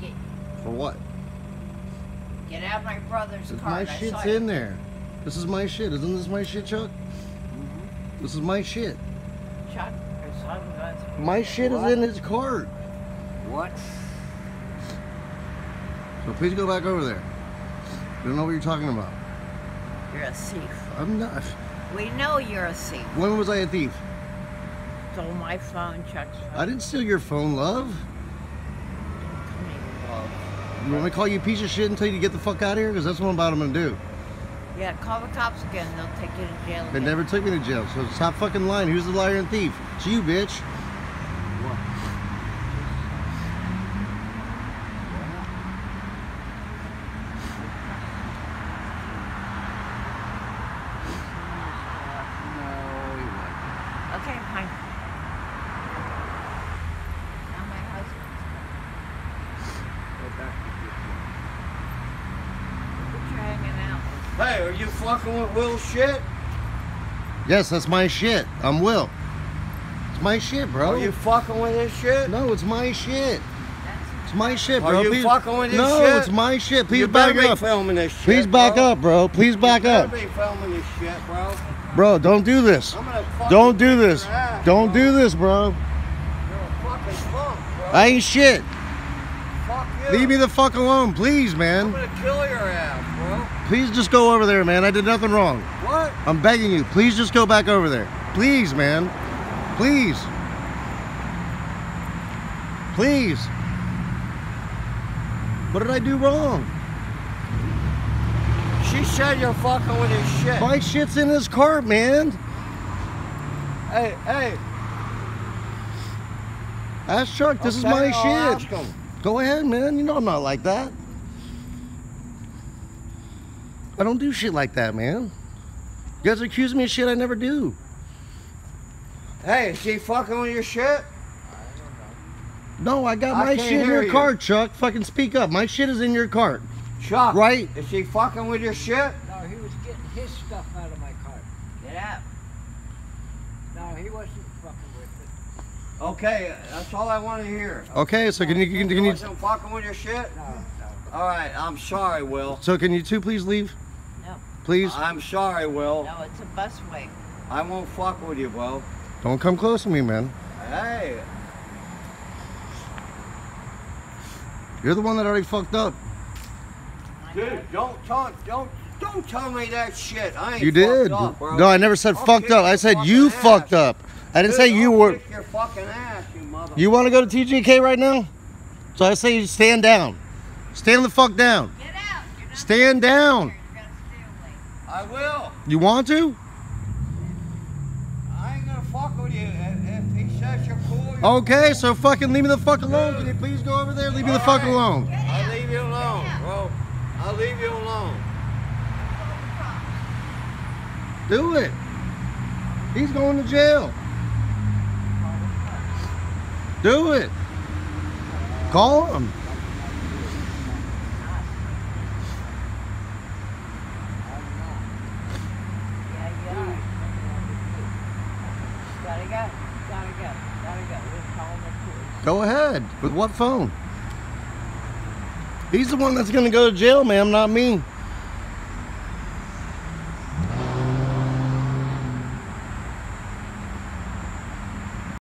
ticket. For what? Get out of my brother's car. My shit's in there. This is my shit. Isn't this my shit, Chuck? Mm -hmm. This is my shit. Chuck. My shit What? is in his cart. What? So please go back over there. You don't know what you're talking about. You're a thief. I'm not. We know you're a thief. When was I a thief? Stole my phone, Chuck's phone. I didn't steal your phone, love. Come here, Wolf. You want me to call you a piece of shit until you get the fuck out of here? Because that's what I'm about I'm gonna do. Yeah, call the cops again. They'll take you to jail. They never took me to jail, so stop fucking lying. Who's the liar and thief? It's you, bitch. What? No, he wasn't. Okay, fine. Now my husband's Go back to What you hanging out Hey, are you fucking with Will's shit? Yes, that's my shit. I'm Will. It's my shit, bro. Are you fucking with his shit? No, it's my shit. It's my shit, bro. Are you Please- fucking with his no, shit? No, it's my shit. Please you back be up. filming this shit. Please back bro. up, bro. Please back you up. be filming this shit, bro. Bro, don't do this. I'm Don't do this. ass, Don't bro. do this, bro. You're a fucking punk, bro. I ain't shit. Fuck you. Leave me the fuck alone, please, I'm man. gonna kill your ass, bro. Please just go over there, man. I did nothing wrong. What? I'm begging you. Please just go back over there. Please, man. Please. Please. What did I do wrong? She said you're fucking with his shit. My shit's in his car, man. Hey, hey. Ask Chuck. This is my I'll shit. Go ahead, man. You know I'm not like that. I don't do shit like that, man. You guys accuse me of shit I never do. Hey, is she fucking with your shit? No, I got I my shit in your you. cart, Chuck. Fucking speak up. My shit is in your cart. Chuck. Right. Is she fucking with your shit? No, he was getting his stuff out of my car. Get out. No, he wasn't fucking with it. Okay, that's all I want to hear. Okay, so can you can, You can you wasn't fucking with your shit? No, no. All right, I'm sorry, Will. so can you two please leave? No. Please. I'm sorry, Will. No, it's a busway. I won't fuck with you, Will. Don't come close to me, man. Hey, You're the one that already fucked up. Dude, don't talk, don't, don't tell me that shit. I ain't You did. fucked up, bro. No, I never said I'll fucked up. I said you ass. fucked up. I didn't Dude, say you I'll were. kick your fucking ass, you mother. You want to go to TGK right now? So I say you stand down. Stand the fuck down. Get out. Stand down. You're gonna stay away. I will. You want to? I ain't gonna fuck with you if, if he says you're cool. You're Okay, so fucking leave me the fuck alone. Can you please go over there? Leave me the fuck Alright. alone. I'll leave you alone, bro. I'll leave you alone. Do it. He's going to jail. Do it. Call him. Yeah, yeah. Gotta go. Gotta go. Gotta go. We're calling the police. Go ahead. With what phone? He's the one that's going to go to jail, ma'am, not me.